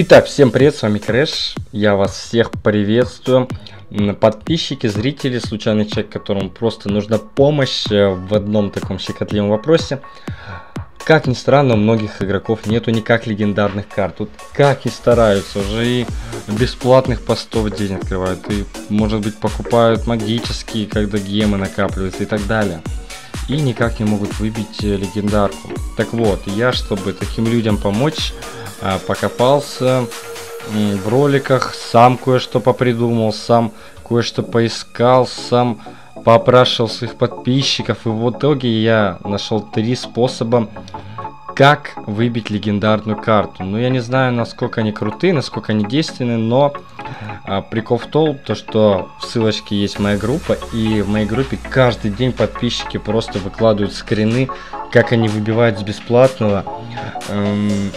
Итак, всем привет, с вами Крэш, я вас всех приветствую. Подписчики, зрители, случайный человек, которому просто нужна помощь э, в одном таком щекотливом вопросе. Как ни странно, у многих игроков нету никак легендарных карт. Тут как и стараются, уже и бесплатных постов день открывают, и может быть покупают магические, когда гемы накапливаются и так далее. И никак не могут выбить э, легендарку. Так вот, я, чтобы таким людям помочь, а, покопался в роликах, сам кое-что попридумал, сам кое-что поискал, сам попрашивал своих подписчиков. И в итоге я нашел три способа, как выбить легендарную карту. Ну, я не знаю, насколько они крутые, насколько они действенны, но а, прикол в том, то, что в ссылочке есть моя группа, и в моей группе каждый день подписчики просто выкладывают скрины, как они выбивают с бесплатного эм,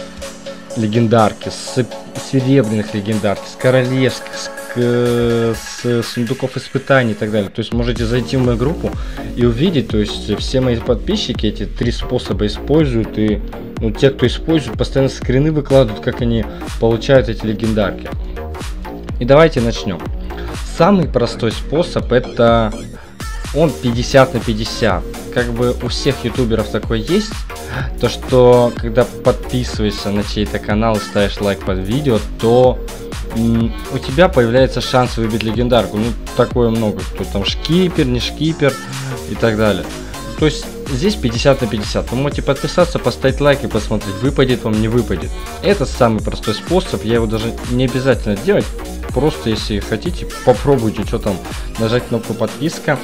легендарки, с серебряных легендарки, с королевских, с, с сундуков испытаний и так далее. То есть можете зайти в мою группу и увидеть, то есть все мои подписчики эти три способа используют и ну, те, кто использует, постоянно скрины выкладывают, как они получают эти легендарки. И давайте начнем. Самый простой способ это он 50 на 50. Как бы у всех ютуберов такой есть, то что когда подписываешься на чей-то канал и ставишь лайк под видео, то у тебя появляется шанс выбить легендарку. Ну, такое много. Кто там шкипер, не шкипер и так далее. То есть здесь 50 на 50. Вы можете подписаться, поставить лайк и посмотреть, выпадет вам, не выпадет. Это самый простой способ. Я его даже не обязательно делать. Просто если хотите, попробуйте, что там, нажать кнопку подписка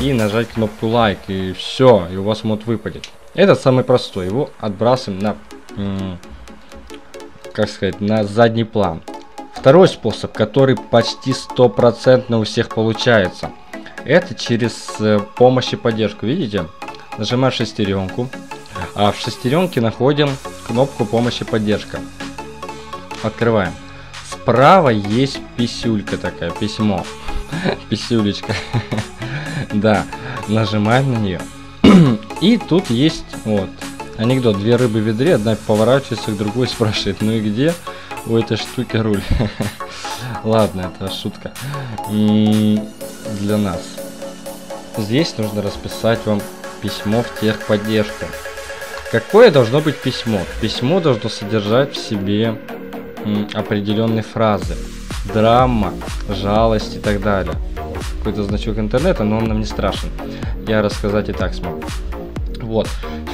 и нажать кнопку лайк. И все, и у вас мод выпадет. Это самый простой. Его отбрасываем на, как сказать, на задний план. Второй способ, который почти стопроцентно у всех получается, это через э, помощь и поддержку. Видите? Нажимаем шестеренку, а в шестеренке находим кнопку помощи и поддержка. Открываем. Справа есть писюлька такая, письмо. Писюлечка. Да, нажимаем на нее. И тут есть вот анекдот. Две рыбы в ведре, одна поворачивается к другой спрашивает, ну и где у этой штуки руль? Ладно, это шутка. Для нас. Здесь нужно расписать вам письмо в техподдержку. Какое должно быть письмо? Письмо должно содержать в себе определенные фразы. Драма, жалость и так далее. Какой-то значок интернета, но он нам не страшен я рассказать и так смогу. Вот.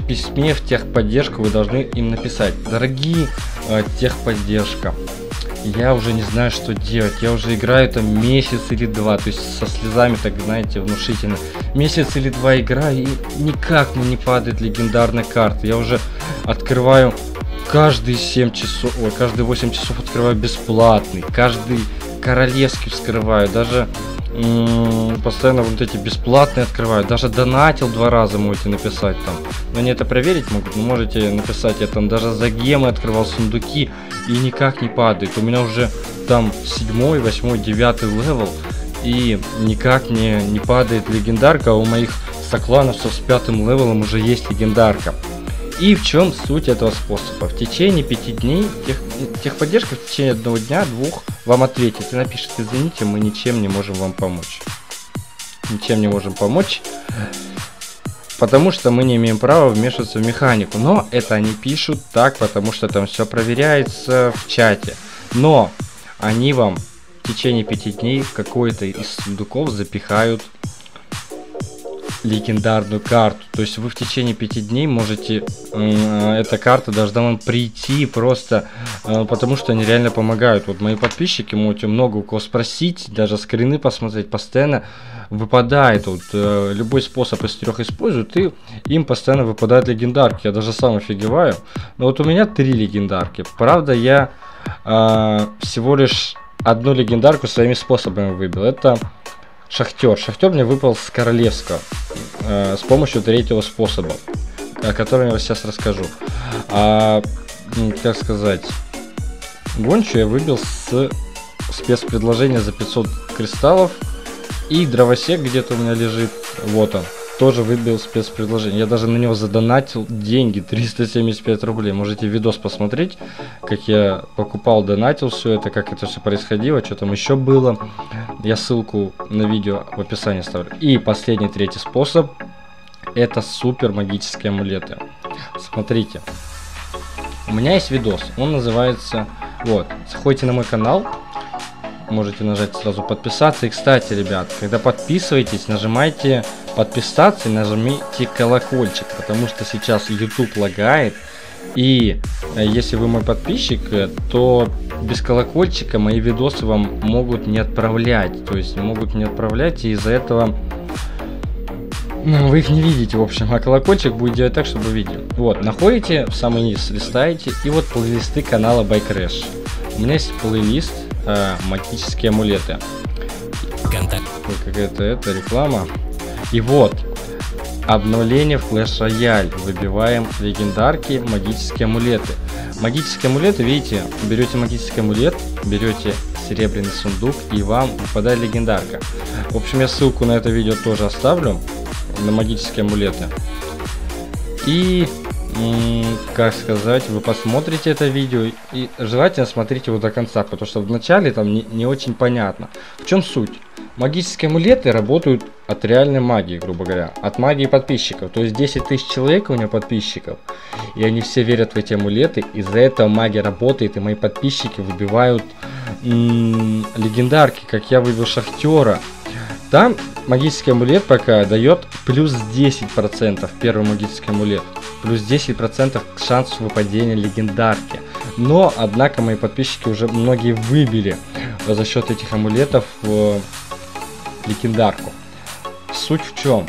Письме в техподдержку вы должны им написать. Дорогие э, техподдержка, я уже не знаю, что делать. Я уже играю там месяц или два. То есть со слезами, так знаете, внушительно. Месяц или два играю, и никак мне не падает легендарная карта. Я уже открываю каждые 7 часов, ой, каждые 8 часов открываю бесплатный. Каждый королевский вскрываю. Даже постоянно вот эти бесплатные открывают. Даже донатил два раза можете написать там. Но они это проверить могут, но можете написать, я там даже за гемы открывал сундуки и никак не падает. У меня уже там седьмой, восьмой, девятый level и никак не, не падает легендарка, а у моих соклановцев с пятым левелом уже есть легендарка. И в чем суть этого способа? В течение пяти дней тех, техподдержка в течение одного дня, двух вам ответит и напишет, извините, мы ничем не можем вам помочь. Ничем не можем помочь, потому что мы не имеем права вмешиваться в механику. Но это они пишут так, потому что там все проверяется в чате. Но они вам в течение пяти дней какой-то из сундуков запихают легендарную карту. То есть вы в течение пяти дней можете, э, эта карта должна вам прийти просто, э, потому что они реально помогают. Вот мои подписчики, можете много у кого спросить, даже скрины посмотреть, постоянно выпадает. Вот, э, любой способ из трех используют, и им постоянно выпадают легендарки. Я даже сам офигеваю. Но вот у меня три легендарки. Правда, я э, всего лишь одну легендарку своими способами выбил. Это Шахтер. Шахтер мне выпал с королевского э, с помощью третьего способа, о котором я сейчас расскажу. А, как сказать, гончу я выбил с спецпредложения за 500 кристаллов И дровосек где-то у меня лежит. Вот он. Тоже выбил спецпредложение. Я даже на него задонатил деньги. 375 рублей. Можете видос посмотреть, как я покупал, донатил все это, как это все происходило, что там еще было. Я ссылку на видео в описании ставлю. И последний, третий способ. Это супер магические амулеты. Смотрите. У меня есть видос. Он называется... Вот. Заходите на мой канал можете нажать сразу подписаться. И, кстати, ребят, когда подписываетесь, нажимайте подписаться и нажмите колокольчик, потому что сейчас YouTube лагает. И э, если вы мой подписчик, э, то без колокольчика мои видосы вам могут не отправлять. То есть могут не отправлять, и из-за этого ну, вы их не видите, в общем, а колокольчик будет делать так, чтобы видели. Вот, находите, в самый низ листаете, и вот плейлисты канала By Krash. У меня есть плейлист э, магические амулеты. Контакт. Какая-то это реклама. И вот, обновление в Clash Royale. Выбиваем легендарки, магические амулеты. Магические амулеты, видите, берете магический амулет, берете серебряный сундук и вам выпадает легендарка. В общем, я ссылку на это видео тоже оставлю, на магические амулеты. И как сказать, вы посмотрите это видео и желательно смотрите его до конца, потому что вначале там не, не очень понятно. В чем суть? Магические амулеты работают от реальной магии, грубо говоря, от магии подписчиков. То есть 10 тысяч человек у меня подписчиков, и они все верят в эти амулеты, из-за этого магия работает, и мои подписчики выбивают легендарки, как я выбил Шахтера. Там магический амулет пока дает плюс 10% первый магический амулет плюс 10% шанс выпадения легендарки. Но, однако, мои подписчики уже многие выбили за счет этих амулетов э, легендарку. Суть в чем?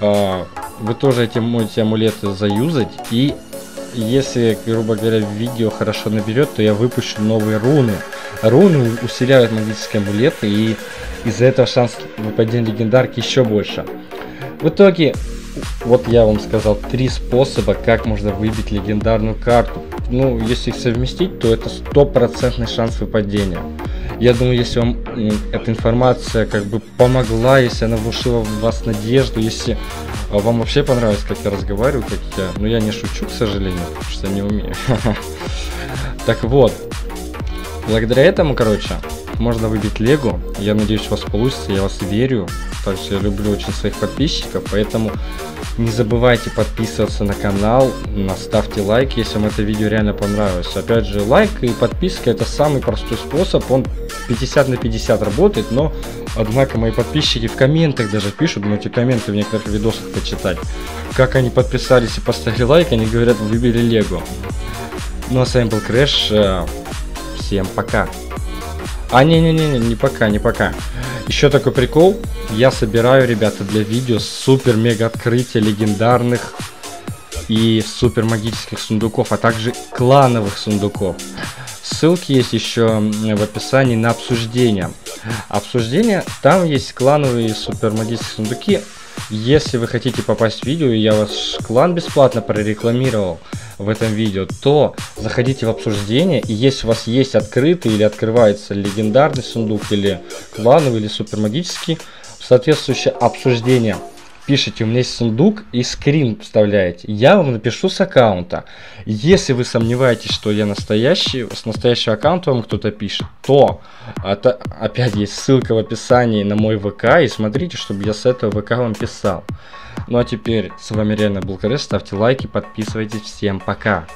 Э, вы тоже эти можете амулеты заюзать и если, грубо говоря, видео хорошо наберет, то я выпущу новые руны. Руны усиляют магические амулеты, и из-за этого шанс выпадения легендарки еще больше. В итоге вот я вам сказал три способа, как можно выбить легендарную карту. Ну, если их совместить, то это стопроцентный шанс выпадения. Я думаю, если вам эта информация как бы помогла, если она внушила в вас надежду, если а, вам вообще понравилось, как я разговариваю, как я... Ну, я не шучу, к сожалению, потому что не умею. Так вот, благодаря этому, короче, можно выбить Лего. Я надеюсь, у вас получится, я вас верю. Так что я люблю очень своих подписчиков, поэтому не забывайте подписываться на канал, ставьте лайк, если вам это видео реально понравилось. Опять же, лайк и подписка это самый простой способ, он 50 на 50 работает, но однако мои подписчики в комментах даже пишут, можете комменты в некоторых видосах почитать. Как они подписались и поставили лайк, они говорят, выбили Лего. Ну а с вами был Крэш, э, всем пока. А, не-не-не, не пока, не пока. Еще такой прикол. Я собираю, ребята, для видео супер-мега открытия легендарных и супер магических сундуков, а также клановых сундуков. Ссылки есть еще в описании на обсуждение. Обсуждение, там есть клановые супер магические сундуки. Если вы хотите попасть в видео, я ваш клан бесплатно прорекламировал, в этом видео, то заходите в обсуждение, и если у вас есть открытый или открывается легендарный сундук, или клановый, или супермагический, соответствующее обсуждение пишите, у меня есть сундук и скрин вставляете. Я вам напишу с аккаунта. Если вы сомневаетесь, что я настоящий, с настоящего аккаунта вам кто-то пишет, то это, опять есть ссылка в описании на мой ВК, и смотрите, чтобы я с этого ВК вам писал. Ну а теперь с вами реально был Карес, ставьте лайки, подписывайтесь, всем пока.